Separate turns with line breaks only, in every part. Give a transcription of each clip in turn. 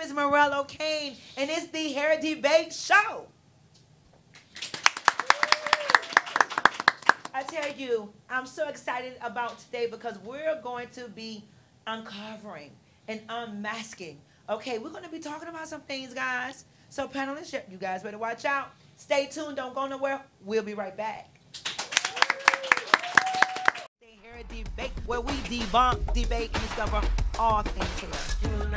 name is Morale Ocain, and it's the Hair Debate Show. I tell you, I'm so excited about today because we're going to be uncovering and unmasking. Okay, we're going to be talking about some things, guys. So, panelists, you guys better watch out. Stay tuned. Don't go nowhere. We'll be right back. The Hair Debate, where we debunk, debate, and discover all things hair.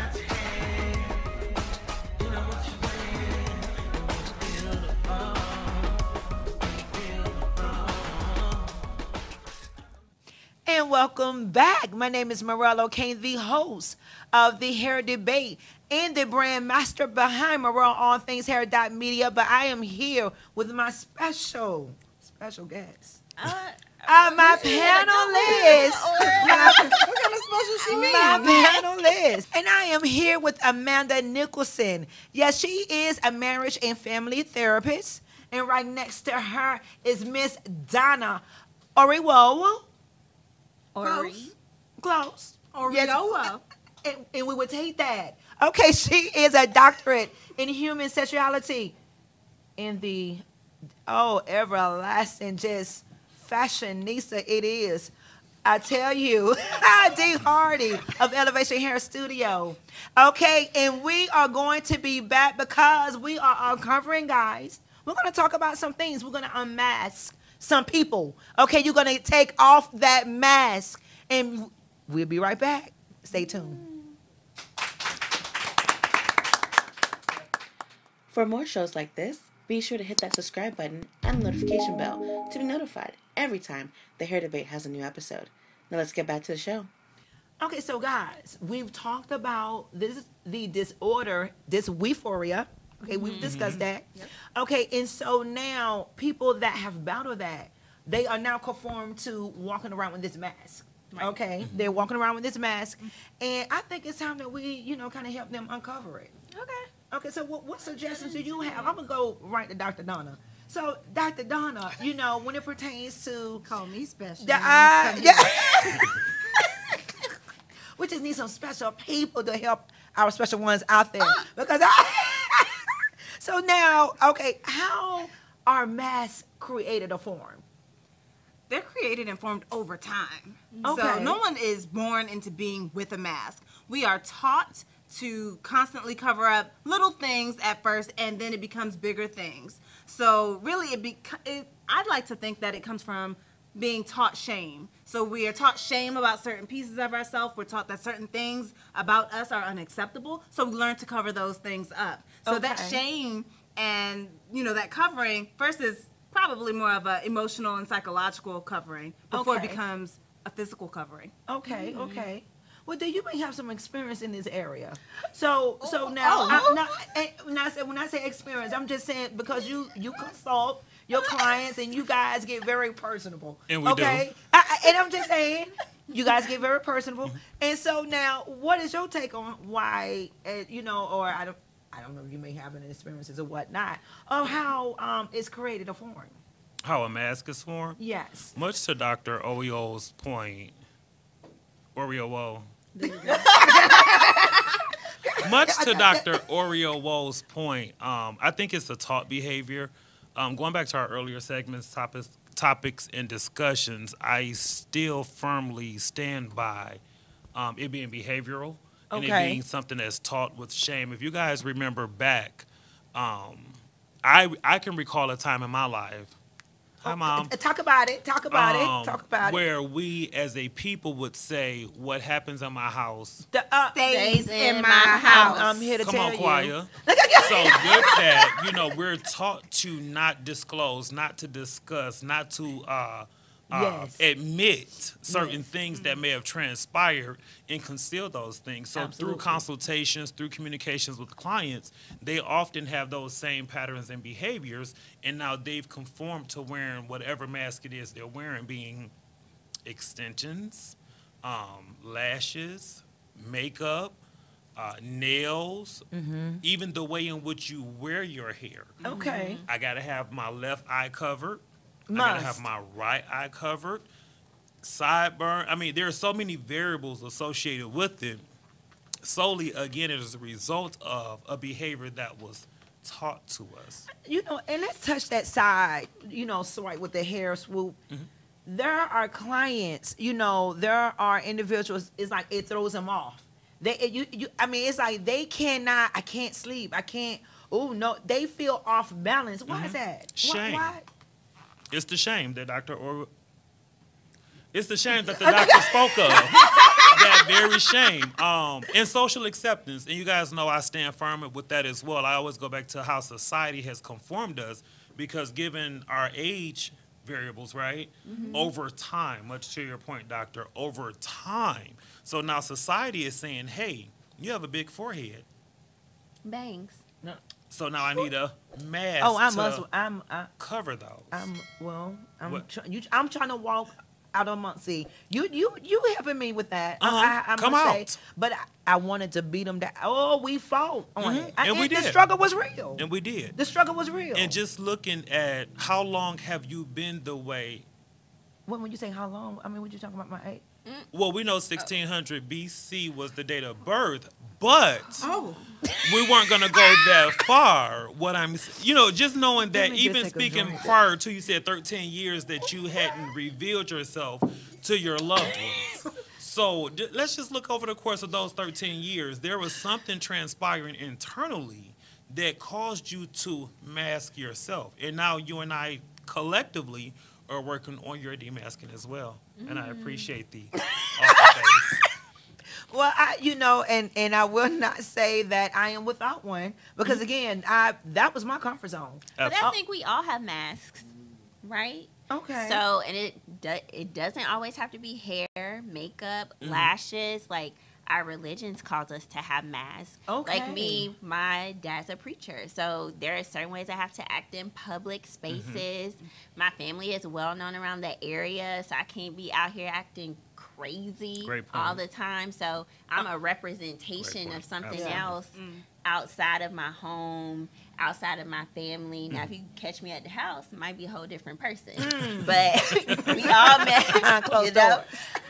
And welcome back. My name is Morale Ocain, the host of the Hair Debate and the brand master behind Morale All Things Hair Media. But I am here with my special, special guest.
Uh,
Uh, my panelist.
what kind of special she mean?
My panelist. And I am here with Amanda Nicholson. Yes, she is a marriage and family therapist. And right next to her is Miss Donna Oriwo.
Ori.
Close.
Oriola.
Oh, and, and we would take that. Okay, she is a doctorate in human sexuality in the oh everlasting just fashionista it is. I tell you, D Hardy of Elevation Hair Studio. Okay, and we are going to be back because we are uncovering, guys. We're going to talk about some things. We're going to unmask some people. Okay, you're going to take off that mask, and we'll be right back. Stay tuned.
For more shows like this, be sure to hit that subscribe button and the notification bell to be notified every time the Hair Debate has a new episode. Now let's get back to the show.
Okay, so guys, we've talked about this the disorder, this dysphoria. Okay, we've discussed that. Okay, and so now people that have battled that, they are now conformed to walking around with this mask. Okay, they're walking around with this mask, and I think it's time that we, you know, kind of help them uncover it.
Okay.
Okay, so what, what suggestions do you have? I'm gonna go right to Dr. Donna. So, Dr. Donna, you know, when it pertains to
Call me special.
the, uh, yeah. we just need some special people to help our special ones out there because I. so now, okay, how are masks created or formed?
they're created and formed over time.
Okay.
So no one is born into being with a mask. We are taught to constantly cover up little things at first and then it becomes bigger things. So really it, be, it I'd like to think that it comes from being taught shame. So we are taught shame about certain pieces of ourselves. We're taught that certain things about us are unacceptable. So we learn to cover those things up. So that shame and you know that covering first is probably more of a emotional and psychological covering before
Okay.
it becomes a physical covering.
Okay, okay. Well, then you may have some experience in this area. So, so now, I, now, eh, when I say when I say experience, I'm just saying because you you consult your clients and you guys get very personable.
And we do.
okay? I, I- and I'm just saying, you guys get very personable. And so now, what is your take on why, uh, you know, or I don't. I don't know. You may have any experiences or whatnot of how um, it's created a form.
How a mask is formed?
Yes.
Much to Dr. Oreo's point, Oreo Much to Dr. Oreo Woe's point, um, I think it's a taught behavior. Um, going back to our earlier segments, topics, topics and discussions, I still firmly stand by um, it being behavioral and it being something that's taught with shame. If you guys remember back, um, I I can recall a time in my life. Hi, mom.
Uh, Talk about it. Talk about
um,
it. Talk about it.
where we as a people would say, "What happens in my house
The, uh,
Stays
in my house.
I'm here to
Come
tell
on,
you.
choir. so with that, you know, we're taught to not disclose, not to discuss, not to uh, uh,
Yes.
admit certain things that may have transpired and conceal those things. So
Absolutely.
through consultations, through communications with clients, they often have those same patterns and behaviors, and now they've conformed to wearing whatever mask it is they're wearing, being extensions, um, lashes, makeup, uh, nails, even the way in which you wear your hair.
Okay.
I gotta have my left eye covered. I gotta have my right eye covered. Sideburn. I mean, there are so many variables associated with it. solely again it is a result of a behavior that was taught to us.
you know, and let's touch that side, you know, swipe with the hair swoop. Mm-hmm. There are clients, you know, there are individuals. It's like it throws them off. They, it- you, you. I mean, it's like they cannot. I can't sleep. I can't. Oh no, they feel off balance. Why is mm-hmm. that? Why-
Shame.
Why?
It's the shame that Dr. Or it's the shame that the doctor spoke of. that very shame. Um, and social acceptance. And you guys know I stand firm with that as well. I always go back to how society has conformed us because given our age variables, right? Over time, much to your point, doctor, over time. So now society is saying, hey, you have a big forehead.
Bangs.
So now I need a mask
Oh, I
must.
to I'm. I,
cover those.
I'm. Well, I'm. Try, you, I'm trying to walk out amongst see you. You. You helping me with that.
Uh-huh.
I, I
Come out.
Say, but I, I wanted to beat them down. Oh, we fought on
Mhm.
it, I-
And we did.
The struggle was real.
and we did.
the struggle was real.
And just looking at how long have you been the way?
when, when you say how long, I mean, what you talking about my age? Mm.
Well, we know 1600 BC was the date of birth, but
Oh.
we weren't going to go that far. What I'm, you know, just knowing that
Let me just
even speaking prior to you said 13 years that you hadn't revealed yourself to your loved ones. So j- let's just look over the course of those 13 years. There was something transpiring internally that caused you to mask yourself. And now you and I collectively are working on your demasking as well. And I appreciate the face.
Well, I, you know, and and I will not say that I am without one because
Mm-hmm.
again, I that was my comfort zone.
But I think we all have masks, right?
Okay.
So, and it do, it doesn't always have to be hair, makeup,
Mm-hmm.
lashes. Like our religions calls us to have masks.
Okay.
Like me, my dad's a preacher, so there are certain ways I have to act in public
Mm-hmm.
spaces. My family is well known around the area, so I can't be out here acting crazy all the time. So I'm a representation of something
Absolutely.
else outside of my home, outside of my family. Now, if you catch me at the house, might be a whole different person. But we all
Behind
mask, you know,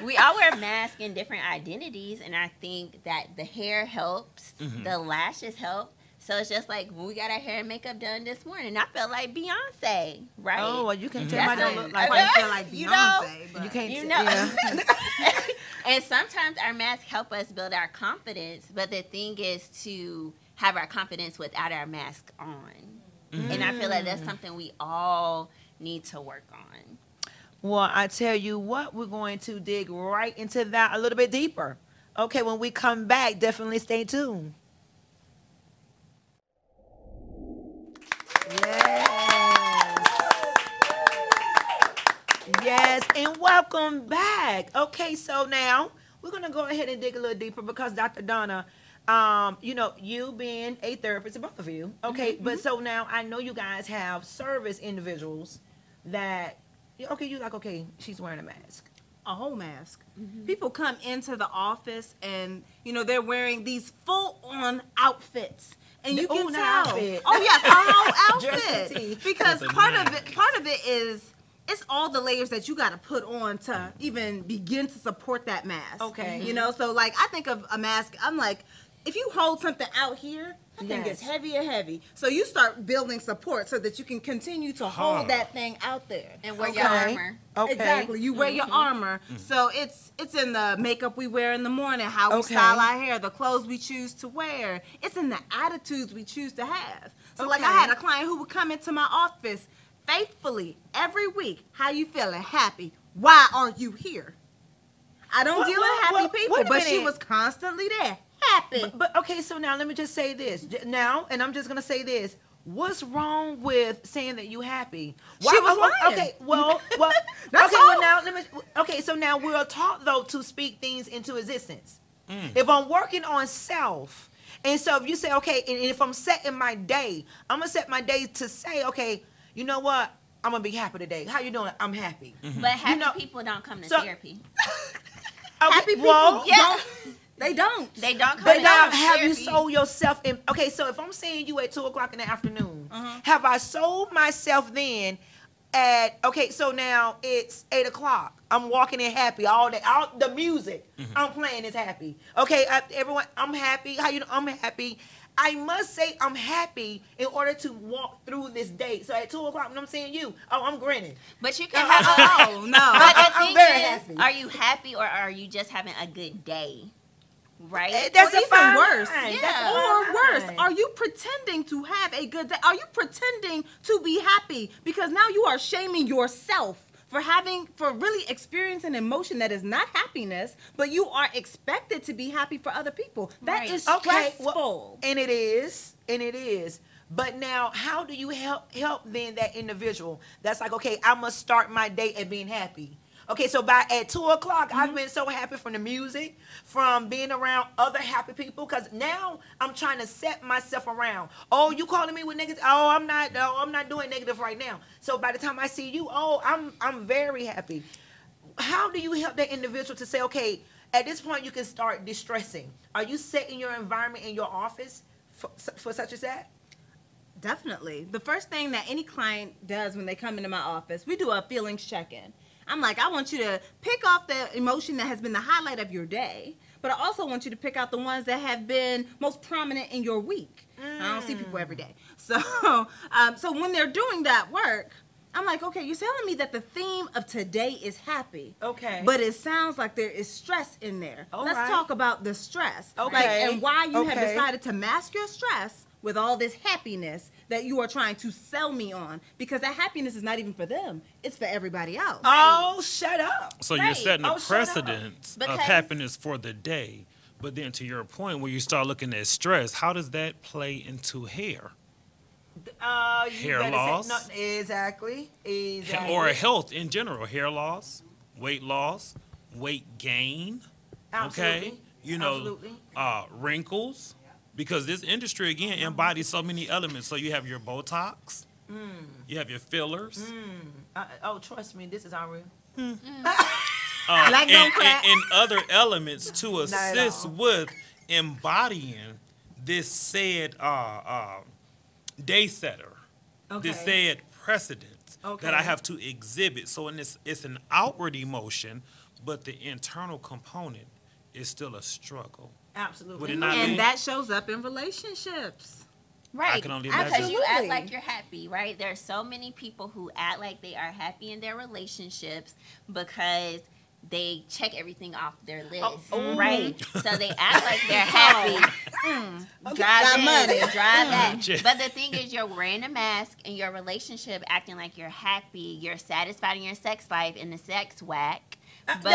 we all wear masks in different identities, and I think that the hair helps,
Mm-hmm.
the lashes help. So it's just like we got our hair and makeup done this morning. I felt like Beyonce, right?
oh, well, you can't tell
That's
me I don't look like
I
I feel like
You know,
but
you can't.
you know.
yeah.
and sometimes our masks help us build our confidence, but the thing is to have our confidence without our mask on. Mm-hmm. And I feel like that's something we all need to work on.
Well, I tell you what, we're going to dig right into that a little bit deeper. Okay, when we come back, definitely stay tuned. Yes. Yes, and welcome back. Okay, so now we're gonna go ahead and dig a little deeper because Dr. Donna, um, you know, you being a therapist, both of you, okay, mm-hmm, but mm-hmm. so now I know you guys have service individuals that, okay, you like, okay, she's wearing a mask.
a whole mask. Mm-hmm. People come into the office and you know they're wearing these full on outfits. And you
The-
can
ooh,
tell.
outfit.
Oh yes, a whole outfit. Because part of it part of it is it's all the layers that you got to put on to even begin to support that mask.
Okay.
You know, so like I think of a mask, I'm like, if you hold something out here, that thing gets
Yes.
heavy and heavy. So you start building support so that you can continue to
Huh.
hold that thing out there.
And wear
Okay.
your armor.
Okay.
Exactly. You wear your mm-hmm. armor. Mm-hmm. So it's it's in the makeup we wear in the morning, how we
Okay.
style our hair, the clothes we choose to wear. It's in the attitudes we choose to have. So like I had a client who would come into my office faithfully every week. How you feeling? Happy. Why are you here? I don't
Well,
deal
well,
with happy
well,
people,
wait a
but she was constantly there. Happy.
But, but okay, so now let me just say this now, and I'm just gonna say this. What's wrong with saying that you happy?
She was lying.
Okay, well, well,
That's
okay,
all.
well now let me. Okay, so now we're taught though to speak things into existence. Mm. If I'm working on self, and so if you say, okay, and if I'm setting my day, I'm gonna set my day to say, okay, you know what? I'm gonna be happy today. How you doing? I'm happy. Mm-hmm.
But happy
know-
people don't come to
So-
therapy.
Okay,
happy people
well,
Yeah.
Don't they don't.
They don't come
But now, have you sold yourself in? Okay, so if I'm seeing you at two o'clock in the afternoon,
Uh-huh.
have I sold myself then? at okay, so now it's eight o'clock. I'm walking in happy all day. All the music I'm playing is happy. Okay, I, everyone, I'm happy. How you? know I'm happy. I must say I'm happy in order to walk through this day. So at two o'clock when I'm seeing you, oh, I'm grinning.
But you can
Uh,
have a
Oh no.
But the
I- I'm
thing
very
is,
happy.
are you happy or are you just having a good day? Right?
Eh, That's
Or even worse.
Yeah.
That's
or
fine.
worse, are you pretending to have a good day? Are you pretending to be happy? Because now you are shaming yourself for having, for really experiencing an emotion that is not happiness, but you are expected to be happy for other people. That
Right.
is
Okay,
stressful.
well, and it is, and it is. But now, how do you help help then that individual that's like, okay, I must start my day at being happy. Okay, so by at two o'clock,
Mm-hmm.
I've been so happy from the music, from being around other happy people, because now I'm trying to set myself around. Oh, you calling me with negative? Oh, I'm not. Oh, I'm not doing negative right now. So by the time I see you, oh, I'm I'm very happy. How do you help that individual to say, okay, at this point you can start distressing? Are you setting your environment in your office for, for such as that?
Definitely. The first thing that any client does when they come into my office, we do a feelings check in. I'm like, I want you to pick off the emotion that has been the highlight of your day, but I also want you to pick out the ones that have been most prominent in your week. I don't see people every day. So, um, so when they're doing that work, I'm like, okay, you're telling me that the theme of today is happy.
Okay.
But it sounds like there is stress in there.
All
Let's
right.
talk about the stress. Okay. Like,
Okay.
and why you have decided to mask your stress with all this happiness that you are trying to sell me on because that happiness is not even for them it's for everybody else
Oh, shut up.
So you're setting a
Oh, shut
precedence of happiness for the day. But then to your point, where you start looking at stress, how does that play into hair
Uh,
Hair
better say-
loss?
no, exactly. Exactly.
or health in general? Hair loss, weight loss, weight gain.
Absolutely.
Okay, you know, uh, wrinkles, because this industry again embodies so many elements. So you have your Botox,
Mm.
you have your fillers,
Uh, oh, trust me, this is unreal.
uh,
Black
and, and, and other elements to assist with embodying this said uh, uh, day setter, this
Okay.
said precedence that I have to exhibit. So in this, it's an outward emotion, but the internal component is still a struggle.
Absolutely.
Would it not
and
be?
that shows up in relationships
Right.
I can only
Because you act like you're happy, right? There are so many people who act like they are happy in their relationships because they check everything off their list,
oh.
right? so they act like they're happy. Mm, drive
Got money.
drive that.
Mm.
But the thing is, you're wearing a mask in your relationship, acting like you're happy. You're satisfied in your sex life, and the sex whack. But
The-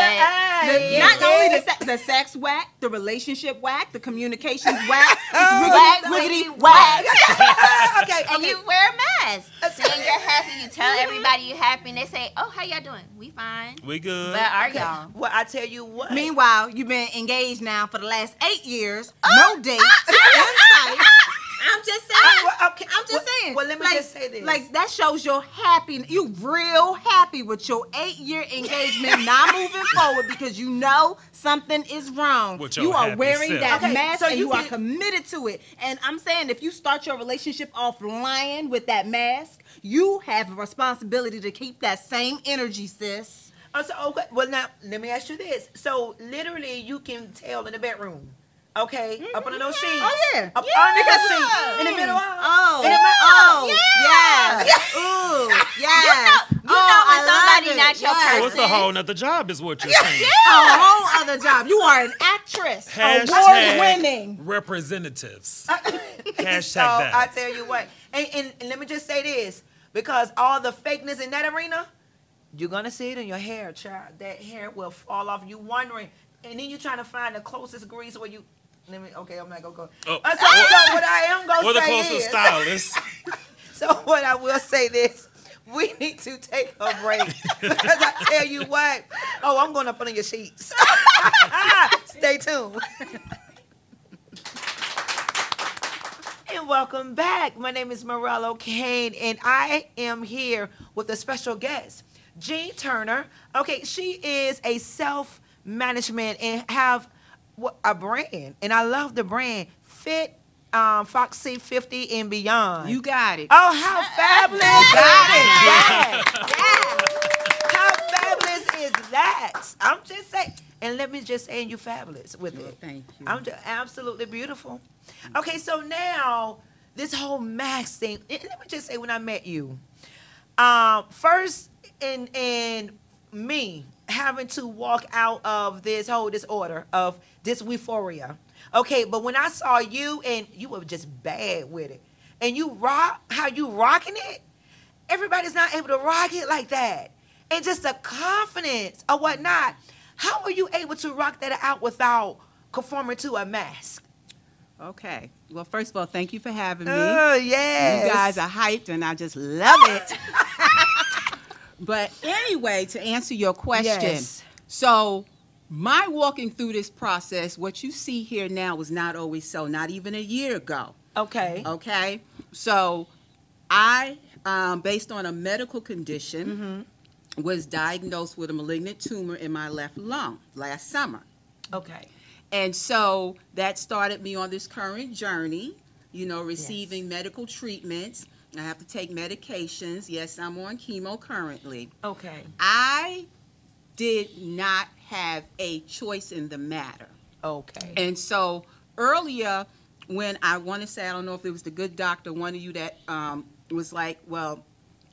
Hey,
not
yeah.
only the, se- the sex whack the relationship whack the communications whack oh,
whack,
it's wiggity,
wiggity, whack.
okay,
And
okay.
you wear a mask. Saying you're happy, you tell mm-hmm. everybody you're happy, and they say, "Oh, how y'all doing? We fine."
We good.
But are
Okay.
y'all?
Well, I tell you what.
Meanwhile, you've been engaged now for the last eight years.
Oh,
no ah, dates. Ah, in sight. Ah, I'm just saying.
Uh, well, okay.
I'm just
Well-
saying.
well, let me
like,
just say this.
Like that shows you're happy. You real happy with your eight year engagement, not moving forward because you know something is wrong.
With your
you are
happy
wearing
self.
that
Okay,
mask
so
and
you
you, are committed to it. And I'm saying if you start your relationship off lying with that mask, you have a responsibility to keep that same energy, sis.
Oh, so okay. Well, now let me ask you this. So literally, you can tell in the bedroom. Okay, up under those mm-hmm. sheets.
Oh, yeah.
Up
Yeah.
under
Because-
those sheets. In the middle.
Oh,
In the middle.
oh,
yeah.
yes. Ooh, yes.
You
Oh,
know when
I
somebody
love it.
not your
Yes.
so it's a whole nother job, is what you're saying. yeah.
A whole other job. You are an actress,
Hashtag
award winning.
representatives. Hashtag
so
that.
I tell you what, and, and, and let me just say this, because all the fakeness in that arena, you're gonna see it in your hair, child. That hair will fall off. You wondering, and then you're trying to find the closest grease where you. Let me. Okay, I'm not gonna go.
Oh.
Uh, so, so what I am gonna
We're the
say
closest
is,
stylist.
So what I will say this. We need to take a break because I tell you what. Oh, I'm going up under your sheets. Stay tuned. and welcome back. My name is Morale Ocain, and I am here with a special guest, Jean Turner. Okay, she is a self management and have a brand, and I love the brand Fit um, Fox C50 and beyond.
You got it.
oh, how fabulous got is that? How fabulous is that? I'm just saying. And let me just say, you fabulous with it.
thank you.
I'm just absolutely beautiful. Okay, so now this whole mask thing. eh, Let me just say, when I met you, um, first in in me having to walk out of this whole disorder of this euphoria. Okay, but when I saw you and you were just bad with it, and you rock how you rocking it, everybody's not able to rock it like that, and just the confidence or whatnot. How are you able to rock that out without conforming to a mask?
Okay. Well, first of all, thank you for having me.
Oh yes,
You guys are hyped, and I just love it. but anyway, to answer your question,
Yes.
so my walking through this process, what you see here now was not always so, not even a year ago.
okay.
Okay. So I, um, based on a medical condition,
Mm-hmm.
was diagnosed with a malignant tumor in my left lung last summer.
Okay.
And so that started me on this current journey, you know, receiving medical treatments. I have to take medications. Yes, I'm on chemo currently.
Okay.
I did not have a choice in the matter.
Okay.
And so earlier, when I want to say, I don't know if it was the good doctor, one of you that um, was like, well,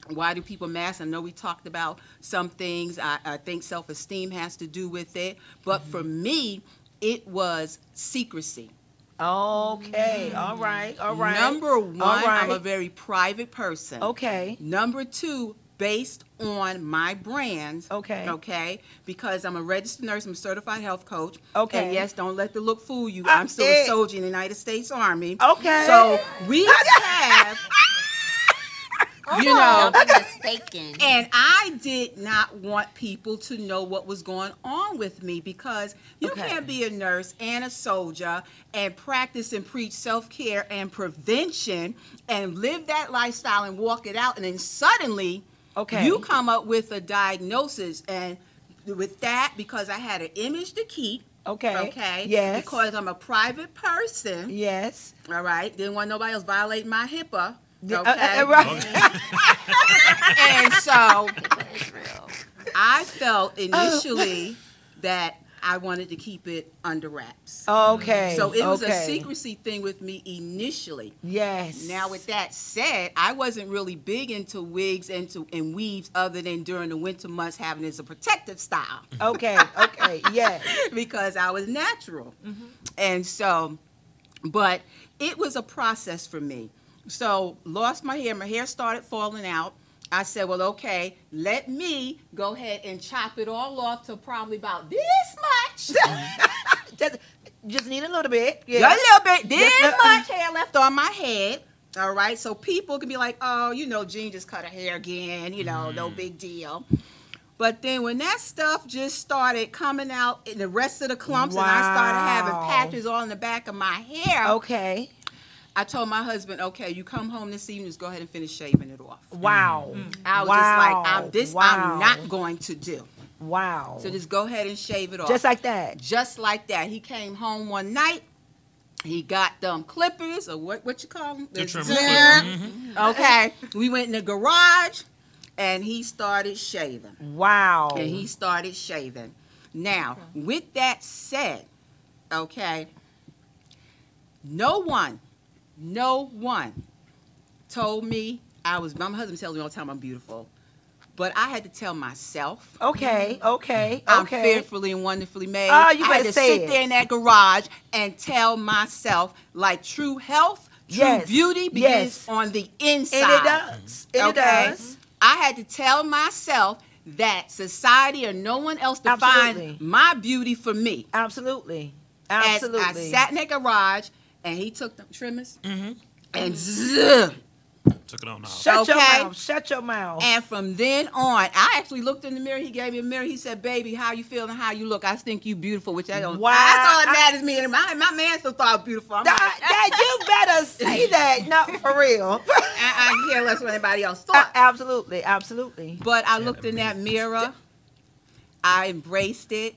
why do people mask? I know we talked about some things. I, I think self esteem has to do with it. But for me, it was secrecy.
Okay. All right. All right.
Number one,
right.
I'm a very private person.
Okay.
Number two, based on my brands.
Okay.
Okay. Because I'm a registered nurse, I'm a certified health coach.
Okay.
And yes, don't let the look fool you. I'm still a soldier in the United States Army.
Okay.
So we have, you know,
Don't be mistaken.
and I did not want people to know what was going on with me because you
Okay.
can't be a nurse and a soldier and practice and preach self care and prevention and live that lifestyle and walk it out. And then suddenly,
Okay.
you come up with a diagnosis. And with that, because I had an image to keep.
Okay.
Okay.
Yes.
Because I'm a private person.
Yes.
All right. Didn't want nobody else violating my HIPAA.
Yeah,
Okay.
uh, uh, right.
and so I felt initially that I wanted to keep it under wraps.
Okay.
So it was a secrecy thing with me initially.
Yes.
Now, with that said, I wasn't really big into wigs and, to, and weaves other than during the winter months having it as a protective style
Okay. Okay. Yes.
because I was natural. And so, but it was a process for me. So, lost my hair, my hair started falling out. I said, well, okay, let me go ahead and chop it all off to probably about this much.
Just, just need a little bit. Yeah.
Just a little bit, this
Just
much hair left on my head. All right, so people can be like, oh, you know, Jean just cut her hair again, you know, no mm. big deal. But then when that stuff just started coming out in the rest of the clumps and I started having patches all in the back of my hair,
Okay.
I told my husband, okay, you come home this evening, just go ahead and finish shaving it off. Mm.
Wow. Mm.
I was
Wow.
just like, I'm, this
Wow.
I'm not going to do.
Wow.
So just go ahead and shave it off.
Just like that.
just like that. He came home one night. He got them clippers or what what you call them?
The trimmers,
zip.
clippers, mm-hmm. Mm-hmm.
Okay. We went in the garage and he started shaving.
Wow.
And he started shaving. Now, with that said, okay, no one, no one told me I was my husband tells me all the time I'm beautiful. But I had to tell myself
Okay. Okay.
I'm
Okay.
fearfully and wonderfully made.
Oh, you
I had to
say
sit
it.
there in that garage and tell myself, like true health, true
Yes.
beauty begins
Yes.
on the inside.
And it does. And
okay?
it does.
I had to tell myself that society or no one else defined
Absolutely.
my beauty for me.
Absolutely. Absolutely.
As
Absolutely.
I sat in that garage and he took the trimmers
Mm-hmm.
and zzz,
Took it on the house.
Shut your mouth. Shut your mouth.
And from then on, I actually looked in the mirror. He gave me a mirror. He said, "Baby, how you feeling? And how you look? I think you beautiful." Which I don't.
Wow.
That's all that matters to me. And my, my man still thought I was beautiful. I'm
That,
like,
that- you better say that. No, for real.
I, I care less what anybody else
A-
thought.
absolutely. Absolutely.
But I looked in that mirror. I embraced it,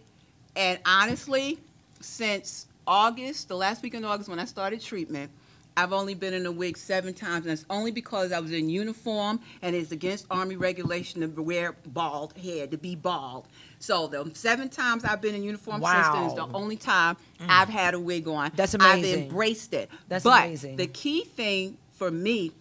and honestly, since August, the last week in August when I started treatment, I've only been in a wig seven times, and it's only because I was in uniform, and it's against Army regulation to wear bald head, to be bald. So the seven times I've been in uniform system is the only time mm. I've had a wig on.
That's amazing.
I've embraced it.
That's
but
amazing.
the key thing for me,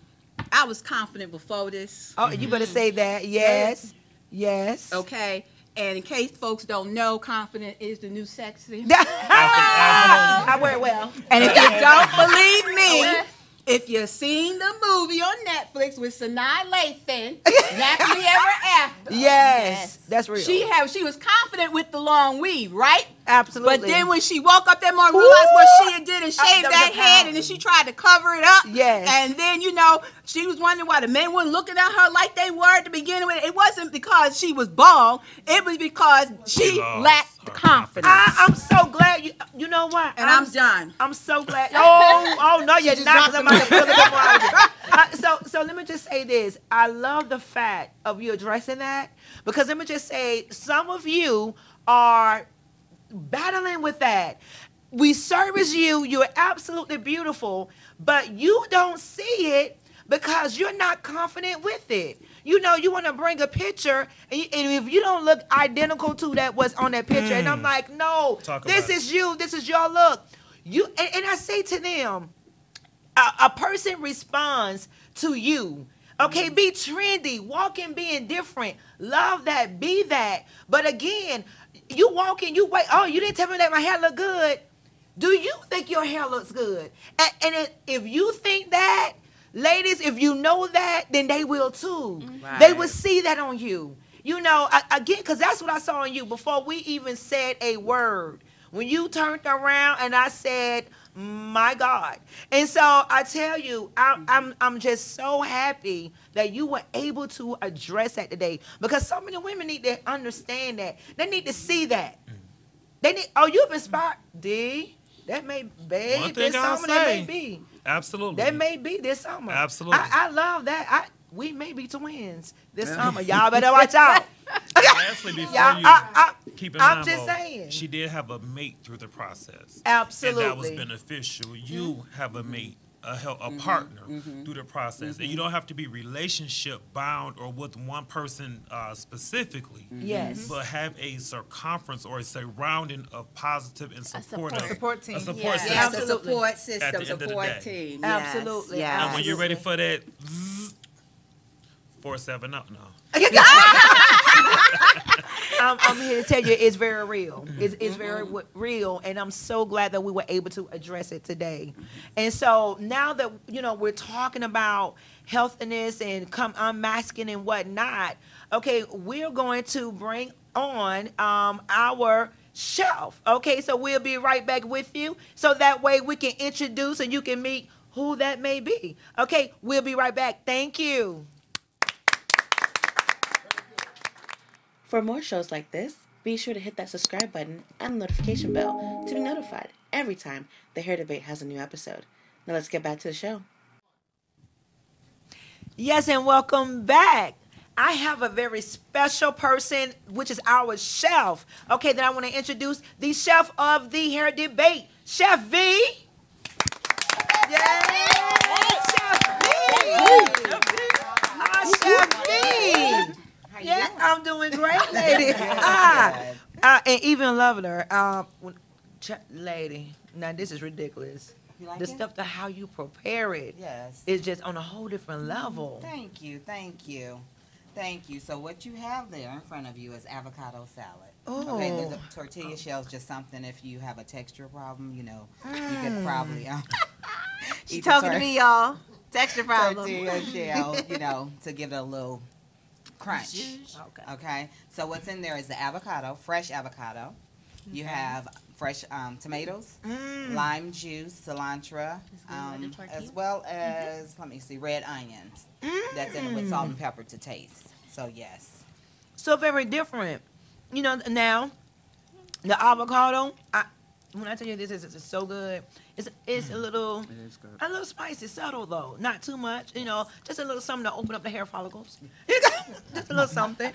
I was confident before this.
Oh, you better mm-hmm. say that. Yes. Yes.
Okay. And in case folks don't know, confident is the new sexy. Ah!
I wear it well.
And if you don't believe me, if you've seen the movie on Netflix with Sanaa Lathan, Nappily Ever After,
Yes, that's real.
she have she was confident with the long weave, right?
Absolutely.
But then when she woke up that morning, realized what she had did and
Uh,
shaved
that
that head, and then she tried to cover it up.
Yes.
And then you know she was wondering why the men weren't looking at her like they were at the beginning. with It wasn't because she was bald. It was because she
She
lacked
her
confidence.
I, I'm so glad you. You know what?
and I'm done.
I'm so glad. Oh, oh no, you're not. Somebody really come on. Uh, so, so let me just say this. I love the fact of you addressing that because let me just say, some of you are battling with that. We service you. You're absolutely beautiful, but you don't see it because you're not confident with it. You know, you want to bring a picture, and, you- and if you don't look identical to that what's on that picture, and I'm mm. like, no,
Talk
this
is it.
you. This is your look. You and, and I say to them, a, a person responds to you. Okay, mm. be trendy, walk in being different, love that, be that. But again, you walk in, you wait. Oh, you didn't tell me that my hair look good. Do you think your hair looks good? And, and it, if you think that, ladies, if you know that, then they will too. Mm-hmm. They will see that on you. You know, again, because that's what I saw on you before we even said a word. When you turned around and I said, my God. And so I tell you, I, I'm, I'm just so happy that you were able to address that today because so many women need to understand that. They need to see that. They need, oh, you've inspired, D. That may be
One thing I'll
summer. That may
say.
be.
Absolutely.
That may be this summer.
Absolutely.
I, I love that. I we may be twins this summer. Y'all better watch out.
Lastly, before
Y'all,
you
I, I,
keep in
I'm
mind,
just saying.
she did have a mate through the process.
Absolutely.
And that was beneficial. You mm-hmm. have a mate, a, hel- a mm-hmm. partner mm-hmm. through the process. And you don't have to be relationship bound or with one person uh, specifically.
Yes.
But have a circumference or a surrounding of positive and supportive.
Support team.
A support
Yes.
system.
Yes, the
Absolutely.
support
At the
system,
end of the
support
day.
team.
Absolutely.
Yes,
And when you're ready for that, zzz, four seven up now.
I'm, I'm here to tell you it's very real. It's, it's very w- real, and I'm so glad that we were able to address it today. And so now that you know we're talking about healthiness and come unmasking and whatnot, okay, we're going to bring on um, our shelf. Okay, so we'll be right back with you, so that way we can introduce and you can meet who that may be. Okay, we'll be right back. Thank you.
For more shows like this, be sure to hit that subscribe button and the notification bell to be notified every time the Hair Debate has a new episode. Now let's get back to the show.
Yes, and welcome back. I have a very special person, which is our chef. Okay, then I want to introduce the chef of the hair debate, Chef V. Yeah, Chef V. Ah, Chef V. Yeah, I'm doing great, lady. ah, uh, and even lovelier, um, when- ch- lady. Now this is ridiculous.
Like
the
it?
stuff, the how you prepare it,
Yes.
is just on a whole different level.
Thank you, thank you, thank you. So what you have there in front of you is avocado salad. Okay, the, the
Oh.
tortilla shell is just something if you have a texture problem, you know, you could probably. Um,
She
eat the
talking to me, y'all. Texture problem.
Tortilla shell, you know, to give it a little crunch.
Okay.
Okay, so what's in there is the avocado, fresh avocado. You have fresh um, tomatoes,
Mm.
lime juice, cilantro,
Is there another
um, as well as let me see, red onions. That's in it with salt and pepper to taste. So yes,
So very different. You know, now the avocado. I, when I tell you this is it's so good. It's it's a little a little spicy, subtle though, not too much. You know, just a little something to open up the hair follicles. just a little something.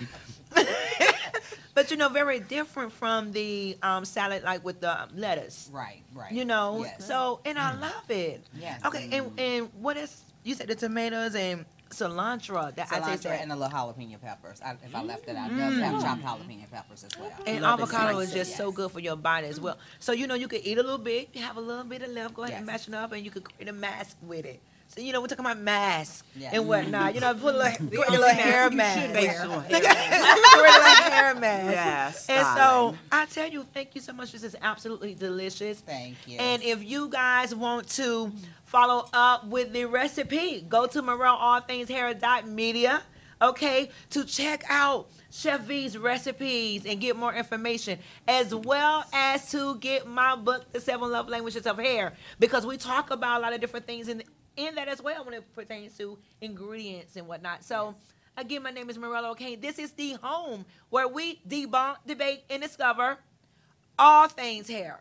but you know, very different from the um, salad like with the um, lettuce.
Right, right.
You know,
Yes.
so and I love it.
Yes.
Okay, and and what is you said the tomatoes and cilantro? That I taste
cilantro
that.
and the little jalapeno peppers. I, if I left it out, it does have mm. chopped jalapeno peppers as well.
And
Love
avocado is just so good for your body as well. So you know you can eat a little bit. You have a little bit of left. Go ahead and mash it up, and you could create a mask with it. You know we're talking about masks
Yes.
and whatnot. You know, put a little, create a little hair
mask you
mask.
should wear.
A little hair mask.
Yes,
And so. I tell you, thank you so much. This is absolutely delicious.
Thank you.
And if you guys want to follow up with the recipe, go to Morale All Things Hair dot media, okay, to check out Chef V's recipes and get more information, as well as to get my book, The Seven Love Languages of Hair, because we talk about a lot of different things in in that as well when it pertains to ingredients and whatnot. So. Again, my name is Morale Ocain. This is the home where we debunk, debate, and discover all things hair.